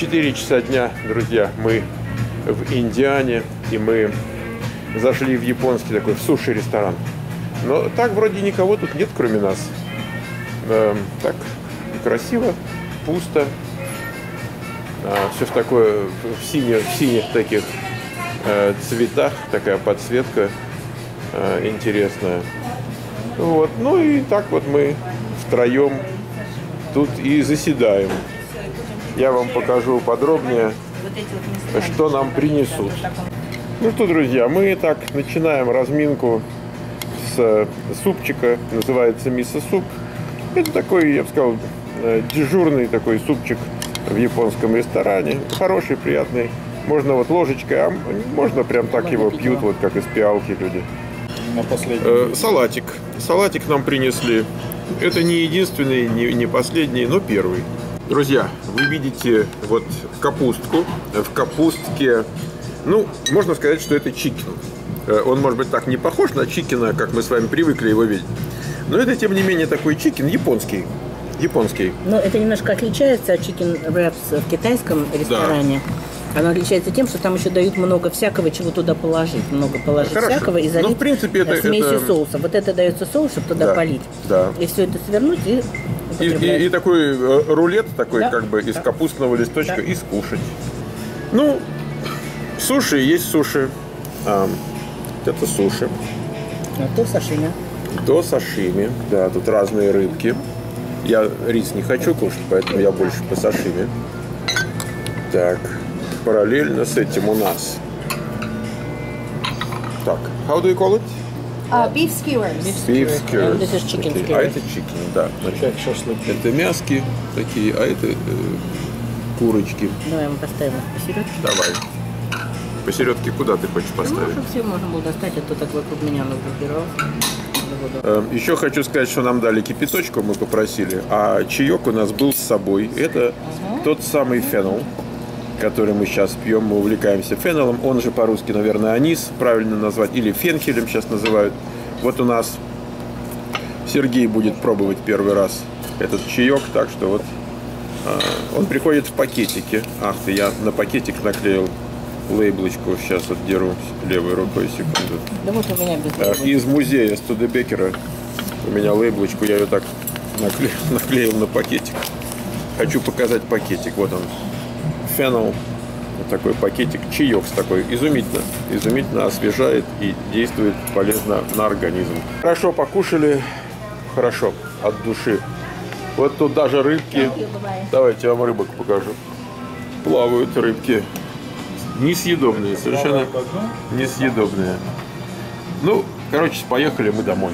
4 часа дня, друзья, мы в Индиане, и мы зашли в японский такой суши-ресторан. Но так вроде никого тут нет, кроме нас. Эм, так красиво, пусто. А, все в такое в синих, в синих таких э, цветах, такая подсветка э, интересная. Вот. Ну и так вот мы втроем тут и заседаем. Я вам покажу подробнее, что нам принесут. Ну что, друзья, мы так начинаем разминку с супчика, называется мисо-суп. Это такой, я бы сказал, э, дежурный такой супчик в японском ресторане. Хороший, приятный. Можно вот ложечкой, а можно прям так его пьют, вот как из пиалки люди. Э, салатик. Салатик нам принесли. Это не единственный, не, не последний, но первый. Друзья, вы видите вот капустку. В капустке, ну, можно сказать, что это chicken. Э, Он, может быть, так не похож на chicken а, как мы с вами привыкли его видеть. Но это, тем не менее, такой chicken японский. Японский. Но это немножко отличается от chicken wraps в китайском ресторане. Оно отличается тем, что там еще дают много всякого, чего туда положить. Много положить Хорошо. всякого и Ну, залить в принципе, это- э, смесью это- соуса. Вот это дается соус, чтобы туда Да, полить. да. И все это свернуть и И, и- и такой э, рулет такой, Да, как бы из да. капустного листочка Да. и скушать. Ну, суши есть суши. А, это суши. А то сашими. До сашими. Да, тут разные рыбки. Я рис не хочу кушать, поэтому я больше по сашими. Так, параллельно с этим у нас. Так, how do you call it? Uh, beef skewers. Beef And skewers. this is chicken skewers. А это chicken, да. Значит, Как шашлыки. это мяски такие, а это э, курочки. Давай мы поставим их посередке. Давай. Посередке куда ты хочешь Ну, поставить? чтобы все можно было достать, а то так вокруг меня оно группировалось. Буду. Э, Еще хочу сказать, что нам дали кипяточку, мы попросили, а чаек у нас был с собой. Это тот самый фенол, который мы сейчас пьем, мы увлекаемся фенолом. Он же по-русски, наверное, анис, правильно назвать, или фенхелем сейчас называют. Вот у нас Сергей будет пробовать первый раз этот чаек, так что вот а, он приходит в пакетике. Ах ты, я на пакетик наклеил лейблочку, сейчас вот деру левой рукой, секунду. Да вот у меня без лейбла. Из музея Студебекера у меня лейблочку, я ее так наклеил, наклеил на пакетик. Хочу показать пакетик. Вот он. Фенол. Вот такой пакетик. Чаек с такой. Изумительно. Изумительно освежает и действует полезно на организм. Хорошо покушали. Хорошо. От души. Вот тут даже рыбки. Давайте я вам рыбок покажу. Плавают рыбки. Несъедобные. Совершенно несъедобные. Ну, короче, поехали мы домой.